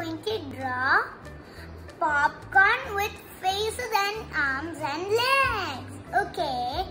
going to draw popcorn with faces and arms and legs. Okay,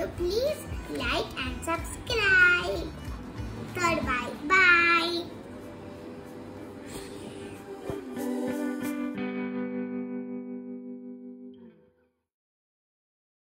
video, please like and